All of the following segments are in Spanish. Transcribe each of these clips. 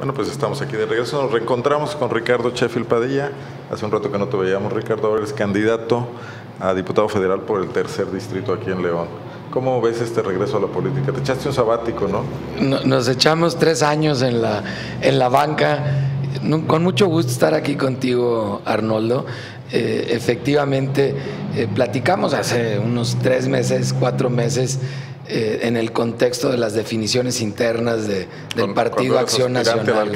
Bueno, pues estamos aquí de regreso. Nos reencontramos con Ricardo Sheffield Padilla. Hace un rato que no te veíamos, Ricardo. Ahora eres candidato a diputado federal por el tercer distrito aquí en León. ¿Cómo ves este regreso a la política? Te echaste un sabático, ¿no? Nos echamos tres años en la, en la banca. Con mucho gusto estar aquí contigo, Arnoldo. Eh, efectivamente, eh, platicamos hace unos tres meses, cuatro meses eh, en el contexto de las definiciones internas de, del Partido Acción Nacional.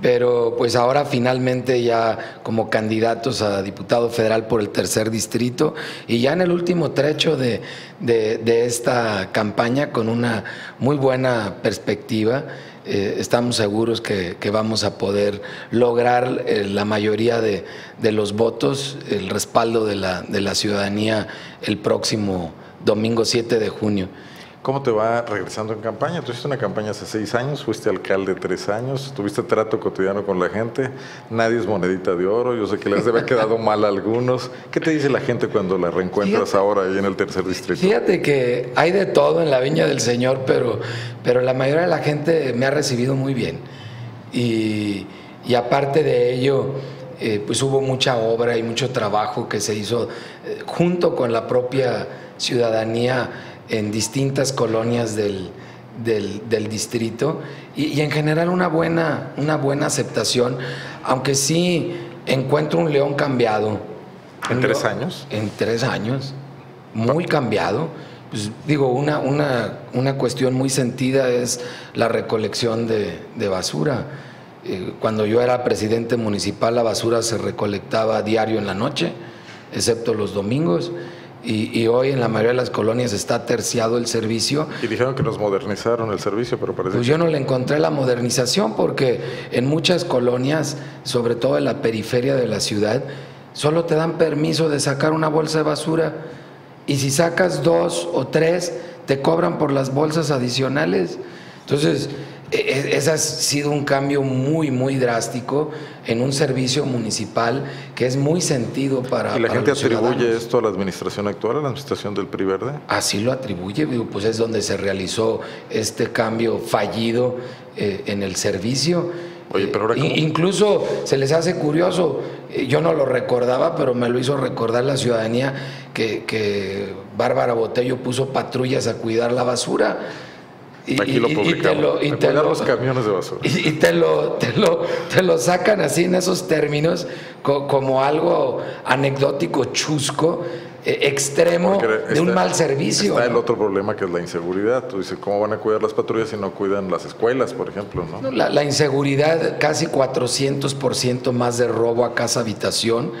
Pero pues ahora finalmente ya como candidatos a diputado federal por el tercer distrito y ya en el último trecho de, de, esta campaña con una muy buena perspectiva. Eh, estamos seguros que, que, vamos a poder lograr eh, la mayoría de, de, los votos, el respaldo de la, de la ciudadanía el próximo domingo 7 de junio. ¿Cómo te va regresando en campaña? Tú hiciste una campaña hace seis años, fuiste alcalde tres años, tuviste trato cotidiano con la gente, nadie es monedita de oro, yo sé que les debe haber quedado mal a algunos. ¿Qué te dice la gente cuando la reencuentras ahora ahí en el tercer distrito? Fíjate que hay de todo en la Viña del Señor, pero, pero la mayoría de la gente me ha recibido muy bien. Y, y aparte de ello, eh, pues hubo mucha obra y mucho trabajo que se hizo eh, junto con la propia ciudadanía en distintas colonias del, del, distrito y, en general una buena, una buena aceptación, aunque sí encuentro un león cambiado. ¿En tres años? En tres años, muy cambiado. Pues, digo, una, una, una, cuestión muy sentida es la recolección de, de basura. Eh, cuando yo era presidente municipal, la basura se recolectaba diario en la noche, excepto los domingos y, hoy en la mayoría de las colonias está terciado el servicio. Y dijeron que nos modernizaron el servicio, pero parece Pues yo no le encontré la modernización porque en muchas colonias, sobre todo en la periferia de la ciudad, solo te dan permiso de sacar una bolsa de basura y si sacas dos o tres, te cobran por las bolsas adicionales. Entonces, ese ha sido un cambio muy, muy drástico en un servicio municipal que es muy sentido para. ¿Y la gente atribuye esto a la administración actual, a la administración del PRI Verde? Así lo atribuye, pues es donde se realizó este cambio fallido eh, en el servicio. Oye, pero ahora Incluso se les hace curioso, eh, yo no lo recordaba, pero me lo hizo recordar la ciudadanía que, que Bárbara Botello puso patrullas a cuidar la basura. Y, Aquí lo publicamos. Y te lo, los camiones de basura. Y, te, lo, te, lo, te lo sacan así en esos términos como algo anecdótico, chusco, eh, extremo de un mal servicio. Está el otro problema que es la inseguridad. Tú dices, ¿cómo van a cuidar las patrullas si no cuidan las escuelas, por ejemplo? ¿no? la, la inseguridad, casi 400% más de robo a casa habitación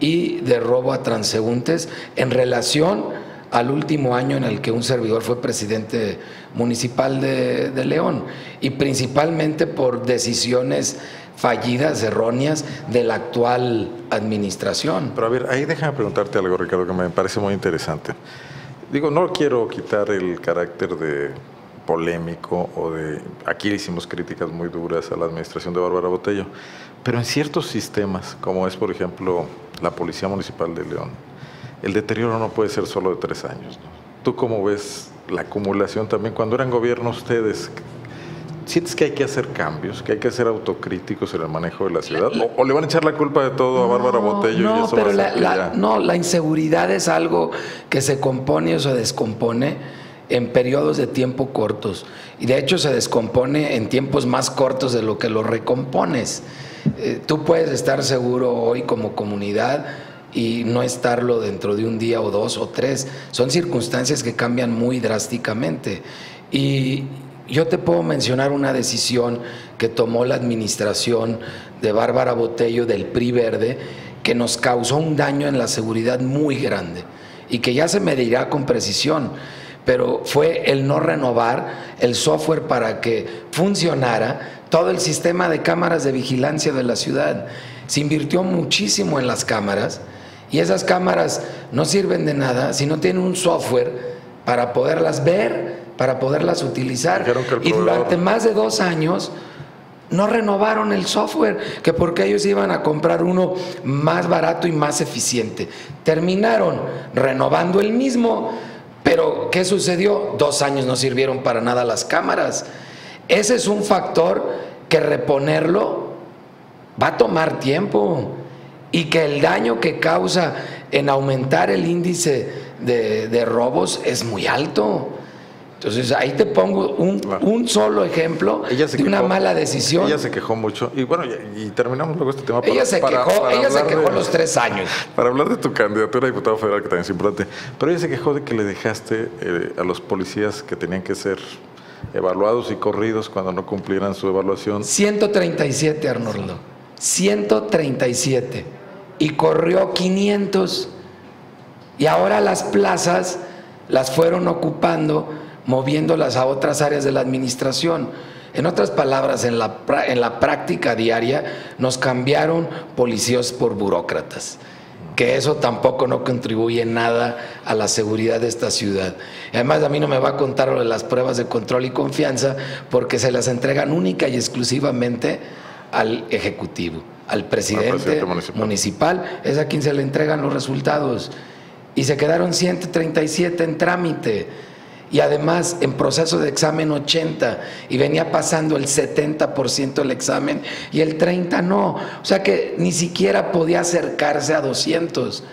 y de robo a transeúntes en relación al último año en el que un servidor fue presidente municipal de, León y principalmente por decisiones fallidas, erróneas de la actual administración. Pero a ver, ahí déjame preguntarte algo, Ricardo, que me parece muy interesante. Digo, no quiero quitar el carácter de polémico o de... Aquí hicimos críticas muy duras a la administración de Bárbara Botello, pero en ciertos sistemas, como es por ejemplo la Policía Municipal de León, el deterioro no puede ser solo de tres años. ¿Tú cómo ves la acumulación también? Cuando eran gobierno ustedes, ¿sientes que hay que hacer cambios, que hay que ser autocríticos en el manejo de la ciudad? ¿O, le van a echar la culpa de todo a Bárbara Botello? No, y eso pero la, no, la inseguridad es algo que se compone o se descompone en periodos de tiempo cortos. Y de hecho se descompone en tiempos más cortos de lo que lo recompones. Eh, tú puedes estar seguro hoy como comunidad y no estarlo dentro de un día o dos o tres. Son circunstancias que cambian muy drásticamente. Y yo te puedo mencionar una decisión que tomó la administración de Bárbara Botello del PRI Verde que nos causó un daño en la seguridad muy grande y que ya se medirá con precisión, pero fue el no renovar el software para que funcionara todo el sistema de cámaras de vigilancia de la ciudad. Se invirtió muchísimo en las cámaras y esas cámaras no sirven de nada si no tienen un software para poderlas ver, para poderlas utilizar. Y durante más de dos años no renovaron el software, que porque ellos iban a comprar uno más barato y más eficiente. Terminaron renovando el mismo, pero ¿qué sucedió? Dos años no sirvieron para nada las cámaras. Ese es un factor que reponerlo va a tomar tiempo y que el daño que causa en aumentar el índice de, robos es muy alto. Entonces ahí te pongo un, solo ejemplo de una mala decisión. Ella se quejó mucho y bueno, y, terminamos luego este tema. ella se quejó, ella se quejó los tres años. Para hablar de tu candidatura a diputado federal, que también es importante, pero ella se quejó de que le dejaste eh, a los policías que tenían que ser evaluados y corridos cuando no cumplieran su evaluación. 137, Arnoldo. 137 y corrió 500 y ahora las plazas las fueron ocupando, moviéndolas a otras áreas de la administración. En otras palabras, en la, en la práctica diaria nos cambiaron policías por burócratas que eso tampoco no contribuye nada a la seguridad de esta ciudad. Además, a mí no me va a contar lo de las pruebas de control y confianza porque se las entregan única y exclusivamente al Ejecutivo al presidente, municipal. es a quien se le entregan los resultados. Y se quedaron 137 en trámite y además en proceso de examen 80 y venía pasando el 70% del examen y el 30 no. O sea que ni siquiera podía acercarse a 200,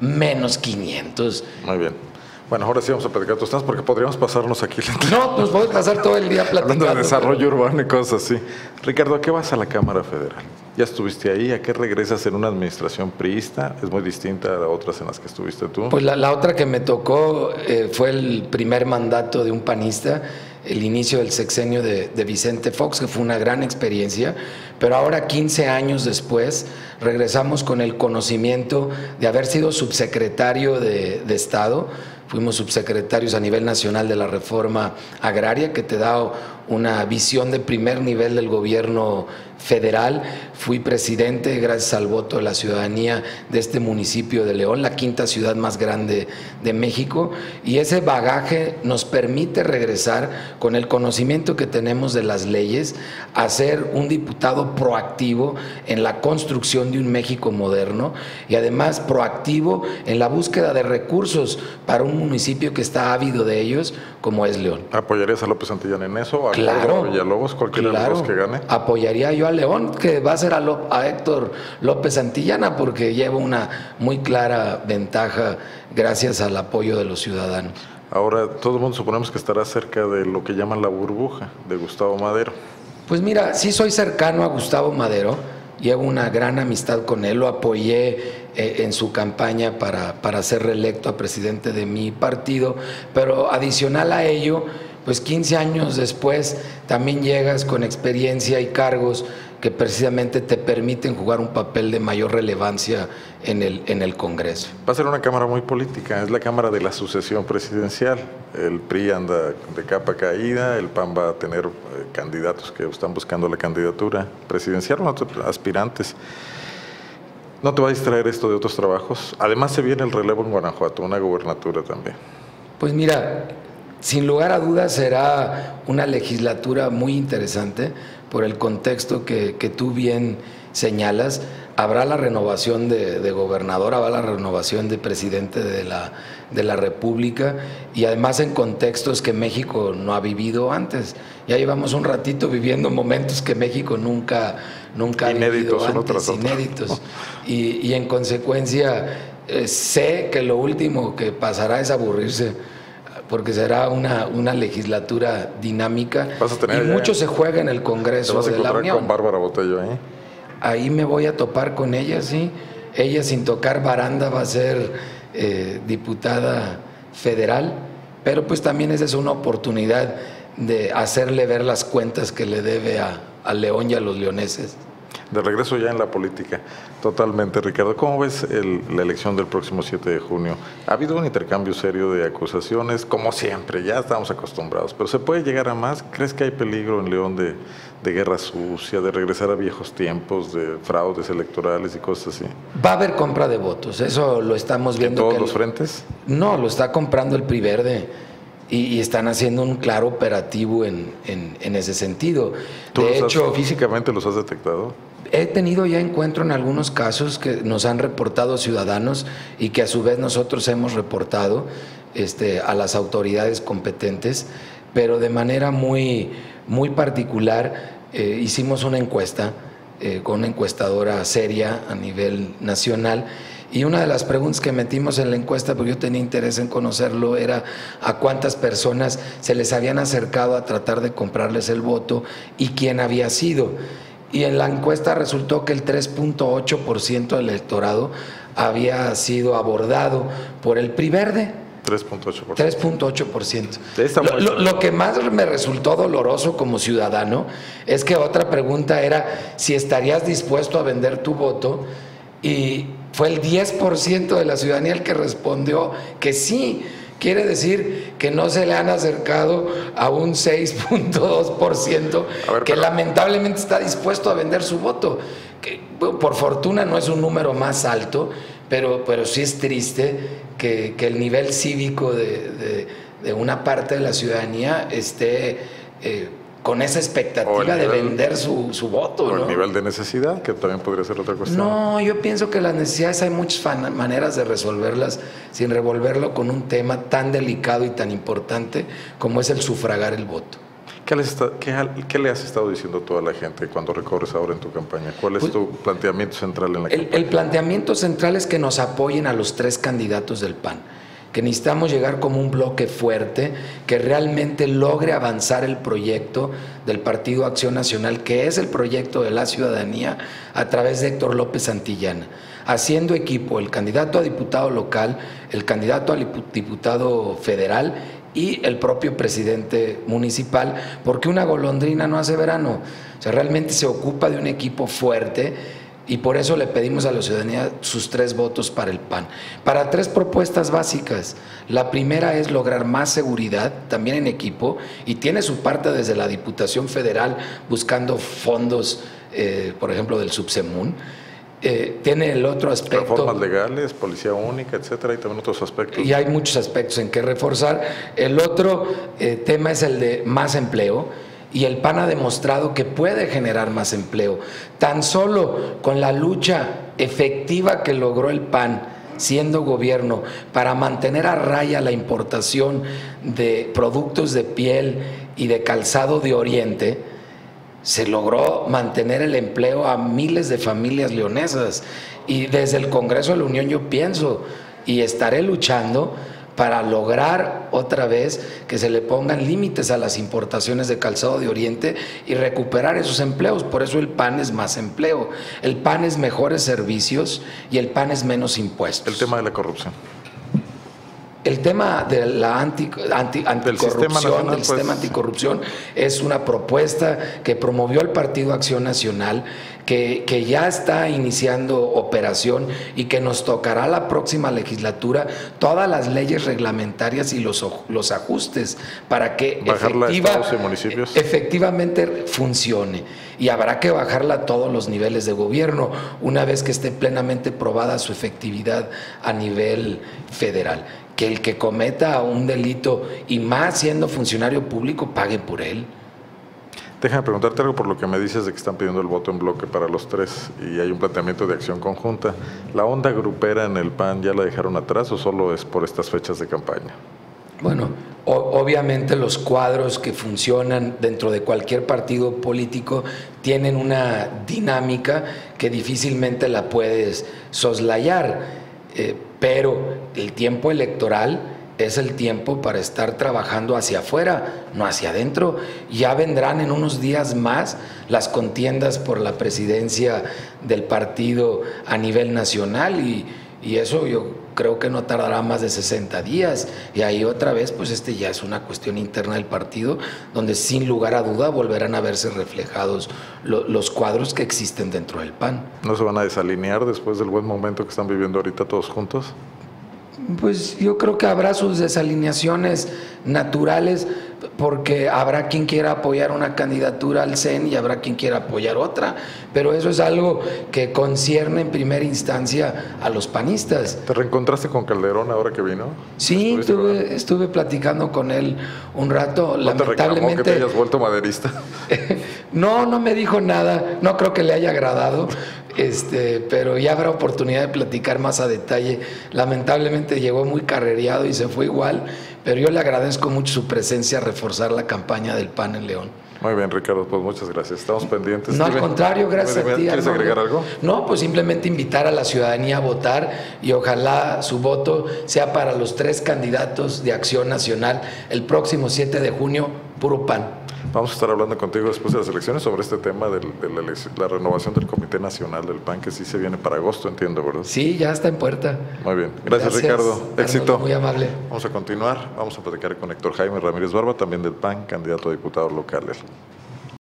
menos 500. Muy bien. Bueno, ahora sí vamos a platicar tus temas porque podríamos pasarnos aquí. No, nos podemos pasar todo el día platicando. Hablando de desarrollo urbano y cosas así. Ricardo, ¿a qué vas a la Cámara Federal? Ya estuviste ahí, ¿a qué regresas en una administración priista? ¿Es muy distinta a otras en las que estuviste tú? Pues la, otra que me tocó eh, fue el primer mandato de un panista, el inicio del sexenio de, Vicente Fox, que fue una gran experiencia, pero ahora 15 años después regresamos con el conocimiento de haber sido subsecretario de, de Estado fuimos subsecretarios a nivel nacional de la reforma agraria, que te da una visión de primer nivel del gobierno federal. Fui presidente, gracias al voto de la ciudadanía, de este municipio de León, la quinta ciudad más grande de México, y ese bagaje nos permite regresar con el conocimiento que tenemos de las leyes a ser un diputado proactivo en la construcción de un México moderno y además proactivo en la búsqueda de recursos para un municipio que está ávido de ellos, como es León. ¿Apoyarías a López Santillán en eso? ¿A claro, Villalobos, cualquiera de los que gane? Apoyaría yo a León, que va a ser a, Héctor López Santillana, porque lleva una muy clara ventaja gracias al apoyo de los ciudadanos. Ahora, todo el mundo suponemos que estará cerca de lo que llaman la burbuja de Gustavo Madero. Pues mira, sí soy cercano a Gustavo Madero, llevo una gran amistad con él, lo apoyé eh, en su campaña para, para ser reelecto a presidente de mi partido, pero adicional a ello, pues 15 años después también llegas con experiencia y cargos que precisamente te permiten jugar un papel de mayor relevancia en el, en el Congreso. Va a ser una Cámara muy política, es la Cámara de la sucesión presidencial. El PRI anda de capa caída, el PAN va a tener eh, candidatos que están buscando la candidatura presidencial, aspirantes. ¿No te va a distraer esto de otros trabajos? Además se viene el relevo en Guanajuato, una gobernatura también. Pues mira, sin lugar a dudas será una legislatura muy interesante por el contexto que, tú bien señalas. Habrá la renovación de, gobernador, habrá la renovación de presidente de la, de la República y además en contextos que México no ha vivido antes. Ya llevamos un ratito viviendo momentos que México nunca, nunca ha vivido antes, inéditos. Y, y, en consecuencia eh, sé que lo último que pasará es aburrirse porque será una, una legislatura dinámica y mucho se juega en el Congreso vas a de la Unión. con Bárbara Botello ahí? Ahí me voy a topar con ella, sí. Ella sin tocar baranda va a ser eh, diputada federal, pero pues también esa es una oportunidad de hacerle ver las cuentas que le debe a, a León y a los leoneses de regreso ya en la política, totalmente, Ricardo. ¿Cómo ves la elección del próximo 7 de junio? Ha habido un intercambio serio de acusaciones, como siempre, ya estamos acostumbrados, pero ¿se puede llegar a más? ¿Crees que hay peligro en León de, guerra sucia, de regresar a viejos tiempos, de fraudes electorales y cosas así? Va a haber compra de votos, eso lo estamos viendo. ¿En todos los frentes? No, lo está comprando el PRI Verde. Y, están haciendo un claro operativo en, ese sentido. ¿Tú de hecho, físicamente los has detectado? He tenido ya encuentro en algunos casos que nos han reportado ciudadanos y que a su vez nosotros hemos reportado este, a las autoridades competentes, pero de manera muy, muy particular eh, hicimos una encuesta eh, con una encuestadora seria a nivel nacional y una de las preguntas que metimos en la encuesta, porque yo tenía interés en conocerlo, era a cuántas personas se les habían acercado a tratar de comprarles el voto y quién había sido. Y en la encuesta resultó que el 3.8% del electorado había sido abordado por el PRI verde. 3.8%. 3.8%. Lo, lo, que más me resultó doloroso como ciudadano es que otra pregunta era si estarías dispuesto a vender tu voto y fue el 10% de la ciudadanía el que respondió que sí. Quiere decir que no se le han acercado a un 6.2% que lamentablemente está dispuesto a vender su voto. Que, por fortuna no es un número más alto, pero, pero sí es triste que, el nivel cívico de, una parte de la ciudadanía esté... Eh, con esa expectativa de vender su, voto. O el nivel de necesidad, que también podría ser otra cuestión. No, yo pienso que las necesidades hay muchas maneras de resolverlas sin revolverlo con un tema tan delicado y tan importante como es el sufragar el voto. ¿Qué le, qué, le has estado diciendo a toda la gente cuando recorres ahora en tu campaña? ¿Cuál es pues, tu planteamiento central en la el, campaña? El planteamiento central es que nos apoyen a los tres candidatos del PAN que necesitamos llegar como un bloque fuerte que realmente logre avanzar el proyecto del Partido Acción Nacional, que es el proyecto de la ciudadanía a través de Héctor López Santillana, haciendo equipo el candidato a diputado local, el candidato a diputado federal y el propio presidente municipal, porque una golondrina no hace verano, o sea, realmente se ocupa de un equipo fuerte y por eso le pedimos a la ciudadanía sus tres votos para el PAN. Para tres propuestas básicas. La primera es lograr más seguridad, también en equipo, y tiene su parte desde la Diputación Federal buscando fondos, eh, por ejemplo, del Subsemun. Eh, tiene el otro aspecto. Reformas legales, policía única, etcétera, y también otros aspectos. Y hay muchos aspectos en que reforzar. El otro eh, tema es el de más empleo y el PAN ha demostrado que puede generar más empleo. Tan solo con la lucha efectiva que logró el PAN siendo gobierno para mantener a raya la importación de productos de piel y de calzado de Oriente, se logró mantener el empleo a miles de familias leonesas. Y desde el Congreso de la Unión yo pienso y estaré luchando para lograr otra vez que se le pongan límites a las importaciones de calzado de Oriente y recuperar esos empleos. Por eso el PAN es más empleo, el PAN es mejores servicios y el PAN es menos impuestos. El tema de la corrupción. El tema de la anti, anticorrupción, del sistema pues. anticorrupción, es una propuesta que promovió el Partido Acción Nacional que, ya está iniciando operación y que nos tocará la próxima legislatura todas las leyes reglamentarias y los, los ajustes para que efectivamente funcione. Y habrá que bajarla a todos los niveles de gobierno una vez que esté plenamente probada su efectividad a nivel federal. Que el que cometa un delito y más siendo funcionario público pague por él. Déjame preguntarte algo por lo que me dices de que están pidiendo el voto en bloque para los tres y hay un planteamiento de acción conjunta. ¿La onda grupera en el PAN ya la dejaron atrás o solo es por estas fechas de campaña? Bueno, obviamente los cuadros que funcionan dentro de cualquier partido político tienen una dinámica que difícilmente la puedes soslayar, eh, pero el tiempo electoral es el tiempo para estar trabajando hacia afuera, no hacia adentro. Ya vendrán en unos días más las contiendas por la presidencia del partido a nivel nacional y, eso yo creo que no tardará más de 60 días. Y ahí otra vez, pues este ya es una cuestión interna del partido, donde sin lugar a duda volverán a verse reflejados los cuadros que existen dentro del PAN. ¿No se van a desalinear después del buen momento que están viviendo ahorita todos juntos? Pues yo creo que habrá sus desalineaciones naturales porque habrá quien quiera apoyar una candidatura al CEN y habrá quien quiera apoyar otra, pero eso es algo que concierne en primera instancia a los panistas. ¿Te reencontraste con Calderón ahora que vino? Sí, estuve, estuve, platicando con él un rato. ¿No Lamentablemente, te que te hayas vuelto maderista? no, no me dijo nada, no creo que le haya agradado, este, pero ya habrá oportunidad de platicar más a detalle. Lamentablemente llegó muy carrereado y se fue igual, pero yo le agradezco mucho su presencia a reforzar la campaña del PAN en León. Muy bien, Ricardo, pues muchas gracias. Estamos pendientes. No, al contrario, gracias a ti. ¿Quieres agregar algo? No, pues simplemente invitar a la ciudadanía a votar y ojalá su voto sea para los tres candidatos de Acción Nacional el próximo 7 de junio, puro pan. Vamos a estar hablando contigo después de las elecciones sobre este tema de la, renovación del Comité Nacional del PAN, que sí se viene para agosto, entiendo, ¿verdad? Sí, ya está en puerta. Muy bien. Gracias, Ricardo. Éxito. Muy amable. Vamos a continuar. Vamos a platicar con Héctor Jaime Ramírez Barba, también del PAN, candidato a diputado local.